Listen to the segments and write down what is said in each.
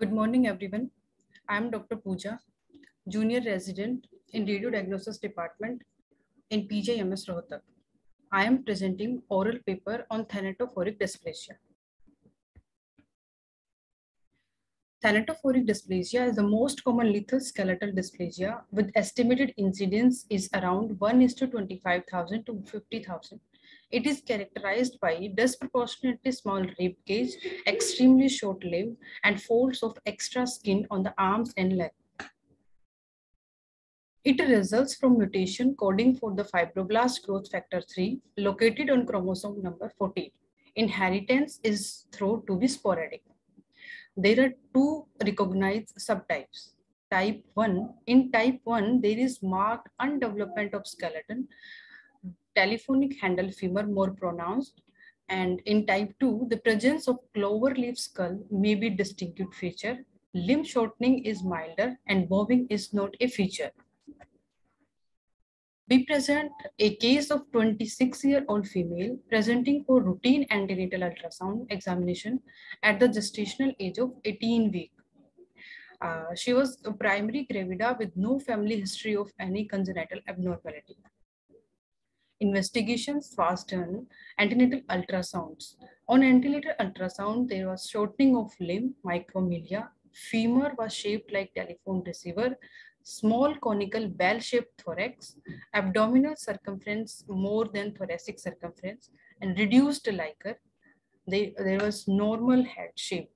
Good morning, everyone. I am Dr. Pooja, Junior Resident in Radio Diagnosis Department in PGIMS Rohtak. I am presenting oral paper on thanatophoric dysplasia. Thanatophoric dysplasia is the most common lethal skeletal dysplasia with estimated incidence is around 1 is to 25,000 to 50,000 it is characterized by disproportionately small rib cage, extremely short limb, and folds of extra skin on the arms and legs. It results from mutation coding for the fibroblast growth factor 3 located on chromosome number 14. Inheritance is thought to be sporadic. There are two recognized subtypes. Type 1, in type 1, there is marked undevelopment of skeleton telephonic handle femur more pronounced. And in type 2, the presence of clover leaf skull may be distinctive feature. Limb shortening is milder and bobbing is not a feature. We present a case of 26-year-old female presenting for routine antenatal ultrasound examination at the gestational age of 18 weeks. Uh, she was a primary gravida with no family history of any congenital abnormality investigations was done, antenatal ultrasounds. On antenatal ultrasound, there was shortening of limb, micromelia, femur was shaped like telephone receiver, small conical bell-shaped thorax, abdominal circumference more than thoracic circumference, and reduced liquor. They, there was normal head shape.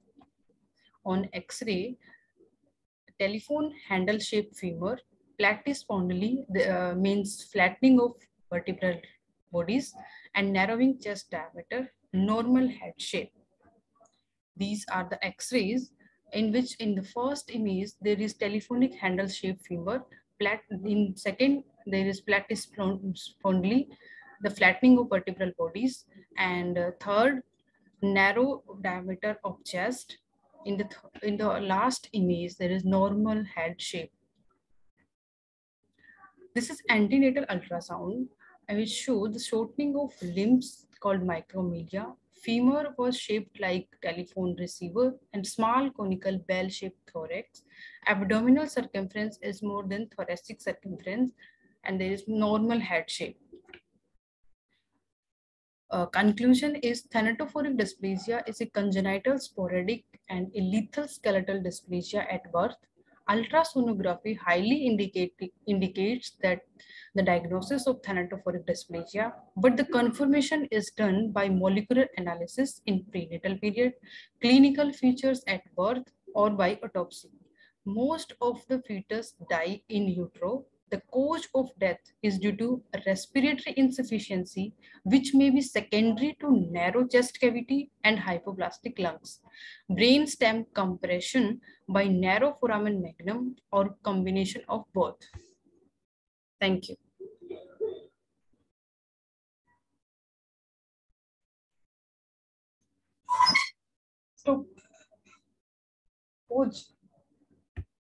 On X-ray, telephone handle-shaped femur, platyspondyly uh, means flattening of vertebral bodies and narrowing chest diameter, normal head shape. These are the x-rays in which in the first image, there is telephonic handle shaped femur. Plat in second, there is platis spondyli, the flattening of vertebral bodies. And uh, third, narrow diameter of chest. In the, th in the last image, there is normal head shape. This is antenatal ultrasound. I will show the shortening of limbs called micromelia. Femur was shaped like telephone receiver and small conical bell-shaped thorax. Abdominal circumference is more than thoracic circumference and there is normal head shape. Uh, conclusion is thanatophoric dysplasia is a congenital sporadic and a lethal skeletal dysplasia at birth ultrasonography highly indicate, indicates that the diagnosis of thanatophoric dysplasia, but the confirmation is done by molecular analysis in prenatal period, clinical features at birth, or by autopsy. Most of the fetus die in utero the cause of death is due to respiratory insufficiency, which may be secondary to narrow chest cavity and hypoplastic lungs, brain stem compression by narrow foramen magnum or combination of both. Thank you. So, Coach,